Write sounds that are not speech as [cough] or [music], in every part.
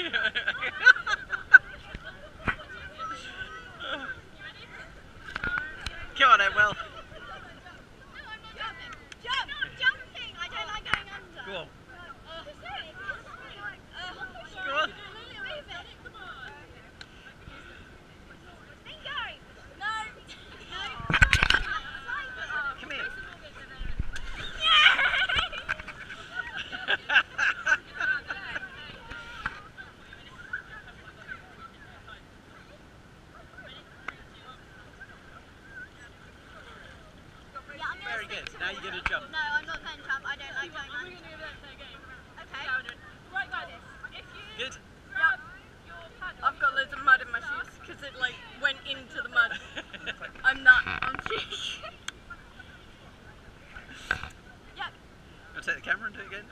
[laughs] Come on then, Will. No, I'm not jumping. Jump! Jumping! I don't like going under. Go on. Again. Now you're gonna jump. No, I'm not playing trump. I don't like going We're on. to play a game. Okay. Right, guys. If you Good. grab your paddle, I've got loads of mud in my shoes because it like went into the mud. [laughs] I'm not. I'm shaking. [laughs] Yep. I'll take the camera and do it again.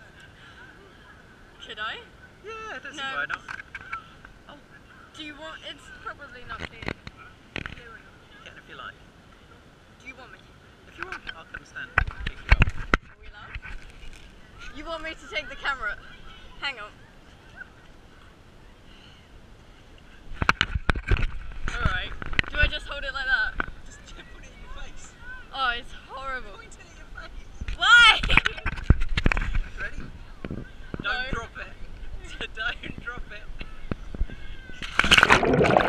Should I? Yeah, I don't see why not. Do you want? It's probably not clear. Can if you like. Do you want me? If you want, I'll come stand. Pick you up. Are we allowed? You want me to take the camera? Hang on. Alright. Do I just hold it like that? Just put it in your face. Oh, it's horrible. Point it at your face. Why? Ready? Don't No. drop it. Don't drop it. [laughs]